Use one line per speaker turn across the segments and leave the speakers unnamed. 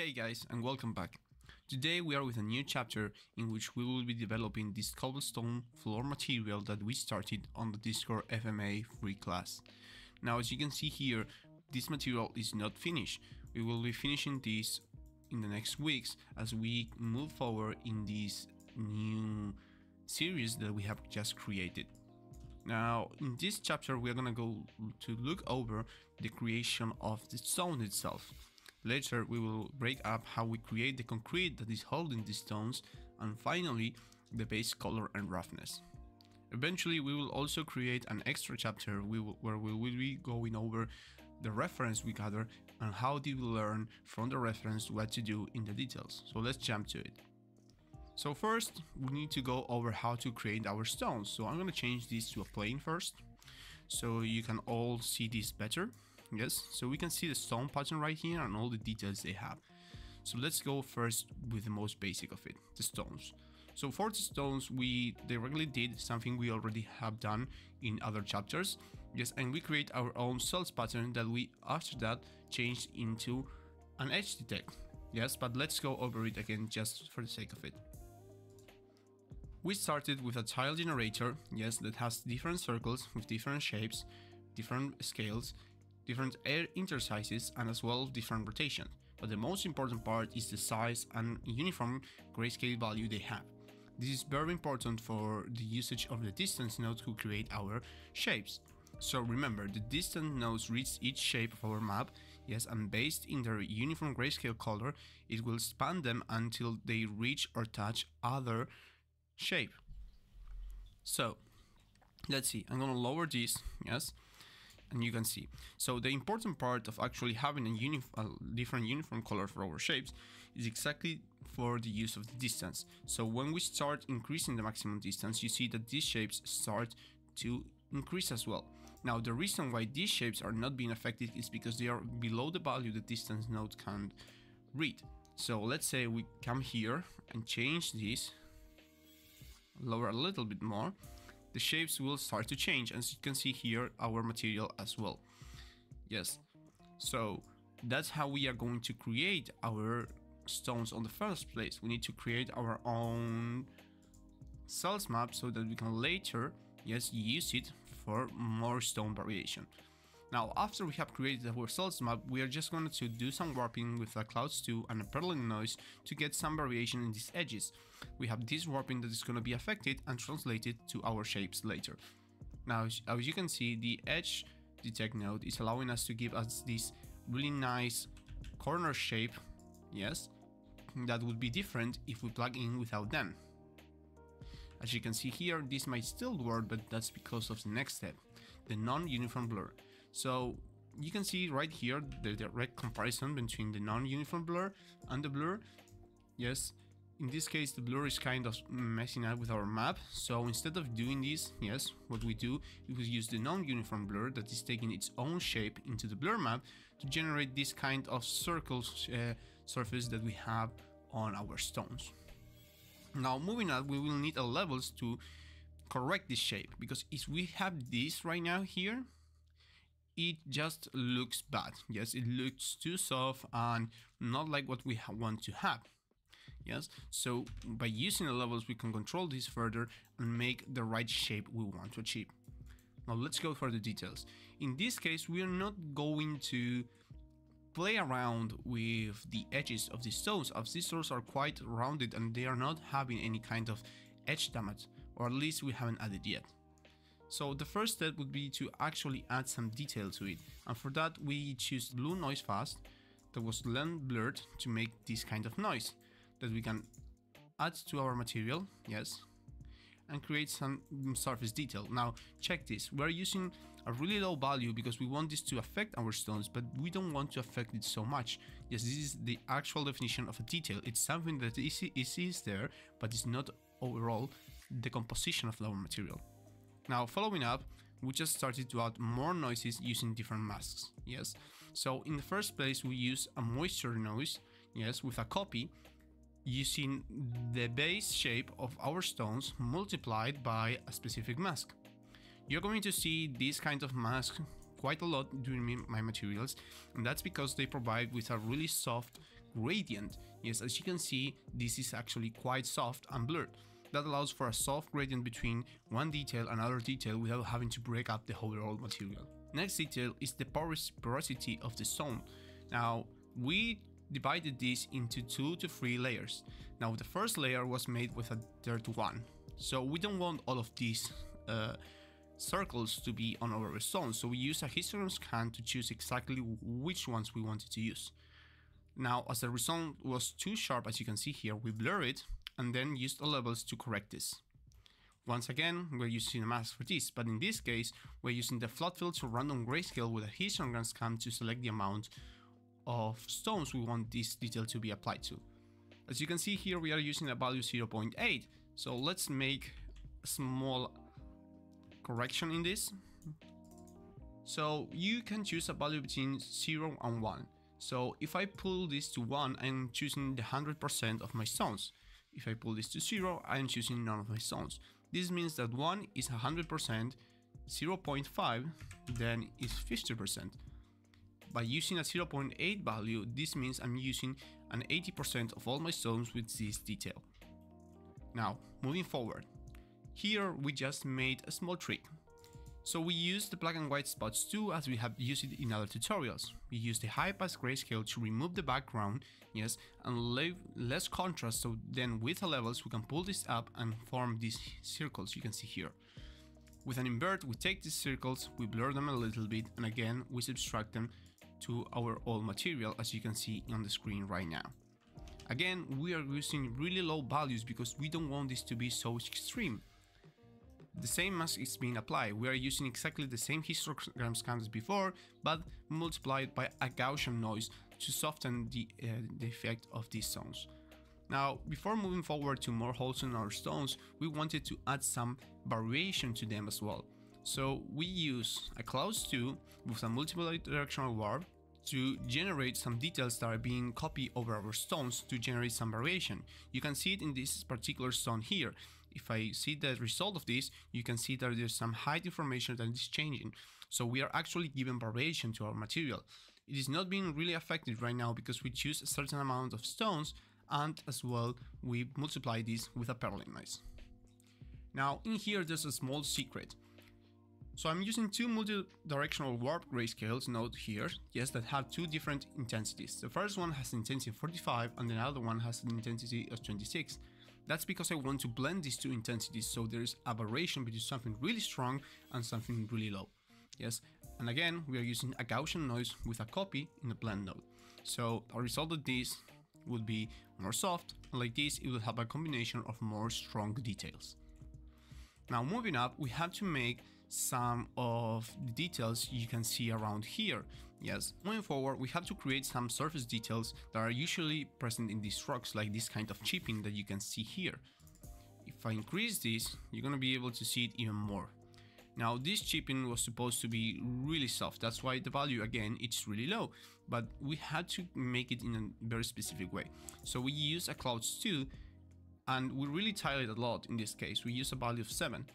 Hey guys and welcome back. Today we are with a new chapter in which we will be developing this cobblestone floor material that we started on the Discord FMA free class. Now as you can see here, this material is not finished. We will be finishing this in the next weeks as we move forward in this new series that we have just created. Now, in this chapter, we are gonna go to look over the creation of the stone itself. Later, we will break up how we create the concrete that is holding these stones, and finally, the base color and roughness. Eventually, we will also create an extra chapter where we will be going over the reference we gather and how did we learn from the reference what to do in the details. So let's jump to it. So first, we need to go over how to create our stones. So I'm going to change this to a plane first, so you can all see this better. Yes, so we can see the stone pattern right here and all the details they have. So let's go first with the most basic of it, the stones. So for the stones, we directly did something we already have done in other chapters. Yes, and we create our own cells pattern that we, after that, changed into an edge detect. Yes, but let's go over it again just for the sake of it. We started with a tile generator, yes, that has different circles with different shapes, different scales, different air intersizes and as well different rotation. But the most important part is the size and uniform grayscale value they have. This is very important for the usage of the distance node to create our shapes. So remember, the distance nodes reach each shape of our map, yes, and based in their uniform grayscale color, it will span them until they reach or touch other shape. So, let's see, I'm gonna lower this, yes, and you can see. So the important part of actually having a, uni a different uniform color for our shapes is exactly for the use of the distance. So when we start increasing the maximum distance, you see that these shapes start to increase as well. Now the reason why these shapes are not being affected is because they are below the value the distance node can read. So let's say we come here and change this, lower a little bit more, the shapes will start to change as you can see here our material as well. Yes. So that's how we are going to create our stones on the first place. We need to create our own cells map so that we can later yes use it for more stone variation now, after we have created our cells map, we are just going to do some warping with a Clouds 2 and a Perlin noise to get some variation in these edges. We have this warping that is going to be affected and translated to our shapes later. Now, as you can see, the edge detect node is allowing us to give us this really nice corner shape, yes, that would be different if we plug in without them. As you can see here, this might still work, but that's because of the next step, the non-uniform blur. So you can see right here the direct comparison between the non-uniform blur and the blur. Yes, in this case the blur is kind of messing up with our map, so instead of doing this, yes, what we do is we use the non-uniform blur that is taking its own shape into the blur map to generate this kind of circle uh, surface that we have on our stones. Now moving on, we will need a levels to correct this shape because if we have this right now here, it just looks bad. Yes, it looks too soft and not like what we want to have. Yes, so by using the levels we can control this further and make the right shape we want to achieve. Now let's go for the details. In this case, we are not going to play around with the edges of the stones as these stones are quite rounded and they are not having any kind of edge damage or at least we haven't added yet. So the first step would be to actually add some detail to it and for that we choose blue noise fast that was lens blurred to make this kind of noise that we can add to our material, yes, and create some surface detail. Now check this, we're using a really low value because we want this to affect our stones, but we don't want to affect it so much. Yes, this is the actual definition of a detail. It's something that is, is there, but it's not overall the composition of our material. Now following up, we just started to add more noises using different masks, yes. So in the first place we use a moisture noise, yes, with a copy using the base shape of our stones multiplied by a specific mask. You're going to see this kind of mask quite a lot during my materials and that's because they provide with a really soft gradient. Yes, as you can see, this is actually quite soft and blurred. That allows for a soft gradient between one detail and another detail without having to break up the overall material. Next detail is the porosity of the stone. Now, we divided this into two to three layers. Now, the first layer was made with a dirt one, so we don't want all of these uh, circles to be on our stones, so we use a histogram scan to choose exactly which ones we wanted to use. Now, as the result was too sharp as you can see here, we blur it and then use the levels to correct this. Once again, we're using a mask for this, but in this case, we're using the flood filter to random grayscale with a histogram scan to select the amount of stones we want this detail to be applied to. As you can see here, we are using a value 0.8, so let's make a small correction in this. So you can choose a value between 0 and 1. So if I pull this to 1, I'm choosing the 100% of my stones. If I pull this to 0, I'm choosing none of my zones. This means that 1 is 100%, 0.5 then is 50%. By using a 0.8 value, this means I'm using an 80% of all my zones with this detail. Now, moving forward. Here we just made a small trick. So we use the black and white spots too as we have used it in other tutorials. We use the high pass grayscale to remove the background, yes, and leave less contrast so then with the levels we can pull this up and form these circles you can see here. With an invert we take these circles, we blur them a little bit and again we subtract them to our old material as you can see on the screen right now. Again, we are using really low values because we don't want this to be so extreme. The same mask is being applied, we are using exactly the same histogram scans as before, but multiplied by a Gaussian noise to soften the, uh, the effect of these stones. Now, before moving forward to more holes in our stones, we wanted to add some variation to them as well. So we use a Clouds 2 with a multiple directional warp to generate some details that are being copied over our stones to generate some variation. You can see it in this particular stone here. If I see the result of this, you can see that there's some height information that is changing. So we are actually giving variation to our material. It is not being really affected right now because we choose a certain amount of stones and as well we multiply this with a Perlin noise. Now in here there's a small secret. So I'm using two multi-directional warp grayscales node here, yes, that have two different intensities. The first one has intensity 45 and the other one has an intensity of 26. That's because I want to blend these two intensities so there's aberration between something really strong and something really low. Yes, and again, we are using a Gaussian noise with a copy in the blend node. So a result of this would be more soft, and like this it will have a combination of more strong details. Now moving up, we have to make some of the details you can see around here. Yes, moving forward, we have to create some surface details that are usually present in these rocks, like this kind of chipping that you can see here. If I increase this, you're gonna be able to see it even more. Now this chipping was supposed to be really soft, that's why the value again it's really low, but we had to make it in a very specific way. So we use a Clouds 2 and we really tile it a lot in this case, we use a value of 7.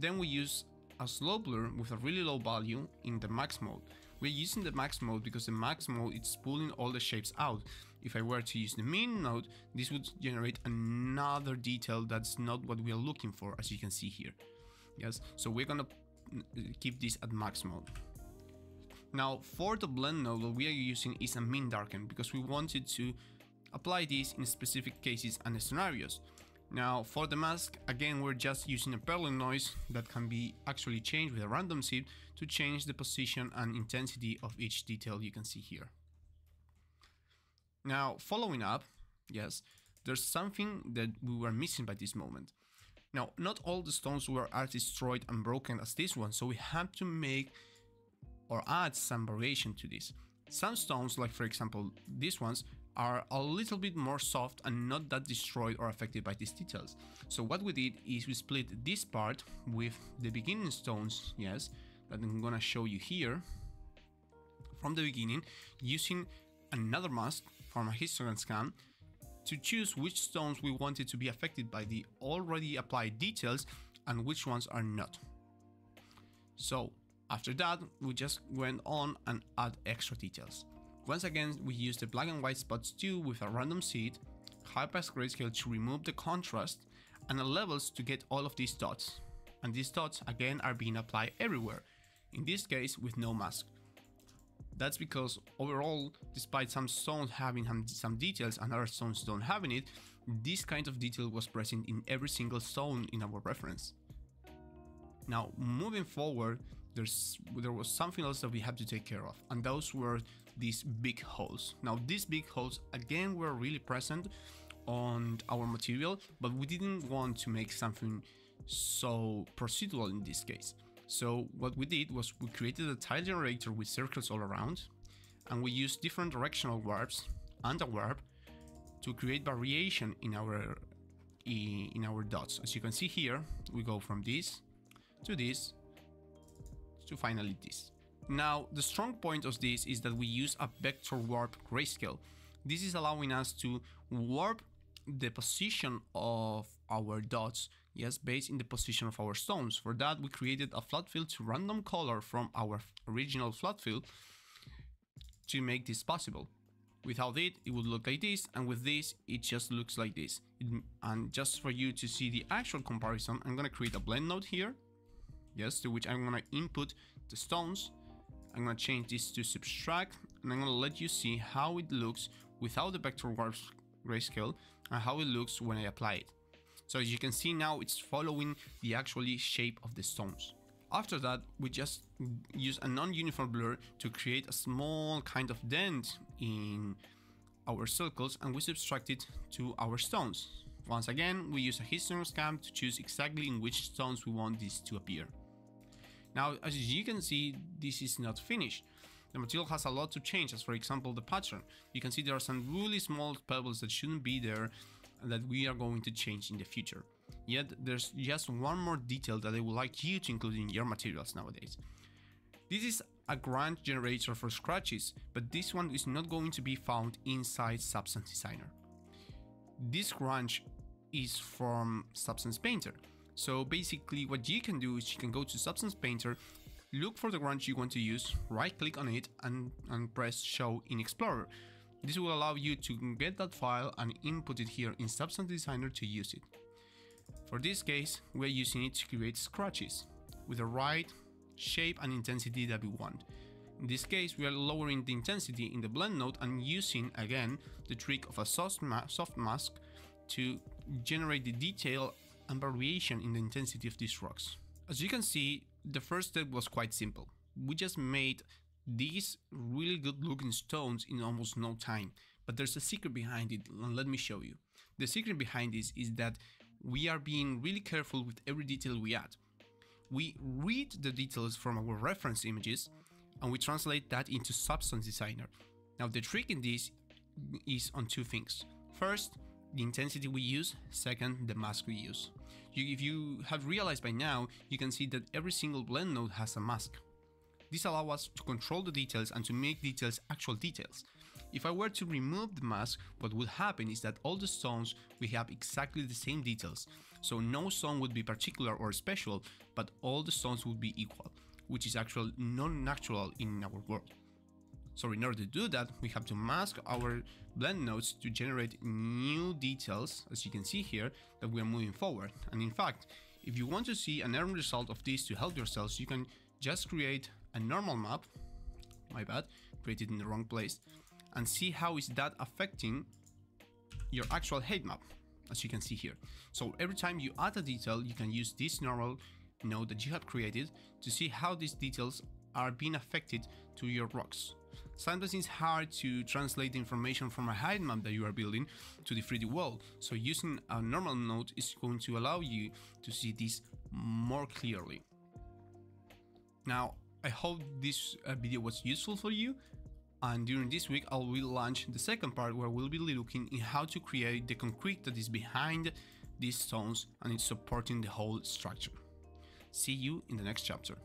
Then we use a slope blur with a really low value in the max mode. We're using the max mode because the max mode is pulling all the shapes out. If I were to use the min node, this would generate another detail that's not what we are looking for, as you can see here. Yes, so we're gonna uh, keep this at max mode. Now, for the blend node, what we are using is a min darken because we wanted to apply this in specific cases and scenarios. Now for the mask, again we're just using a Perlin noise that can be actually changed with a random seed to change the position and intensity of each detail you can see here. Now following up, yes, there's something that we were missing by this moment. Now not all the stones were as destroyed and broken as this one, so we had to make or add some variation to this. Some stones, like for example these ones, are a little bit more soft and not that destroyed or affected by these details. So what we did is we split this part with the beginning stones, yes, that I'm gonna show you here from the beginning using another mask from a histogram scan to choose which stones we wanted to be affected by the already applied details and which ones are not. So after that, we just went on and add extra details. Once again, we use the black and white spots too with a random seed, high pass grayscale to remove the contrast, and the levels to get all of these dots. And these dots again are being applied everywhere, in this case with no mask. That's because overall, despite some stones having some details and other stones don't having it, this kind of detail was present in every single stone in our reference. Now, moving forward, there's there was something else that we had to take care of, and those were these big holes. Now, these big holes again were really present on our material, but we didn't want to make something so procedural in this case. So what we did was we created a tile generator with circles all around, and we used different directional warps and a warp to create variation in our in our dots. As you can see here, we go from this to this to finally this. Now, the strong point of this is that we use a vector warp grayscale. This is allowing us to warp the position of our dots, yes, based in the position of our stones. For that, we created a flood fill to random color from our original flood fill to make this possible. Without it, it would look like this, and with this, it just looks like this. And just for you to see the actual comparison, I'm gonna create a blend node here, yes, to which I'm gonna input the stones. I'm gonna change this to subtract, and I'm gonna let you see how it looks without the vector warp grayscale and how it looks when I apply it. So as you can see now, it's following the actually shape of the stones. After that, we just use a non-uniform blur to create a small kind of dent in our circles and we subtract it to our stones. Once again, we use a histogram scan to choose exactly in which stones we want this to appear. Now, as you can see, this is not finished. The material has a lot to change, as for example the pattern. You can see there are some really small pebbles that shouldn't be there that we are going to change in the future. Yet there's just one more detail that I would like you to include in your materials nowadays. This is a grunge generator for scratches, but this one is not going to be found inside Substance Designer. This grunge is from Substance Painter. So basically what you can do is you can go to Substance Painter, look for the grunge you want to use, right click on it and, and press show in Explorer. This will allow you to get that file and input it here in Substance Designer to use it. For this case, we're using it to create scratches with the right shape and intensity that we want. In this case, we are lowering the intensity in the blend node and using again the trick of a soft, ma soft mask to generate the detail and variation in the intensity of these rocks. As you can see, the first step was quite simple. We just made these really good looking stones in almost no time. But there's a secret behind it, and let me show you. The secret behind this is that we are being really careful with every detail we add. We read the details from our reference images and we translate that into Substance Designer. Now the trick in this is on two things. First, the intensity we use, second, the mask we use. You, if you have realized by now, you can see that every single blend node has a mask. This allows us to control the details and to make details actual details. If I were to remove the mask, what would happen is that all the stones will have exactly the same details, so no stone would be particular or special, but all the stones would be equal, which is actually non-natural in our world. So in order to do that, we have to mask our blend nodes to generate new details, as you can see here, that we are moving forward. And in fact, if you want to see an end result of this to help yourselves, you can just create a normal map, my bad, created in the wrong place, and see how is that affecting your actual height map, as you can see here. So every time you add a detail, you can use this normal node that you have created to see how these details are being affected to your rocks. Sometimes it's hard to translate the information from a height map that you are building to the 3D world, so using a normal node is going to allow you to see this more clearly. Now, I hope this uh, video was useful for you and during this week I will launch the second part where we'll be looking in how to create the concrete that is behind these stones and it's supporting the whole structure. See you in the next chapter.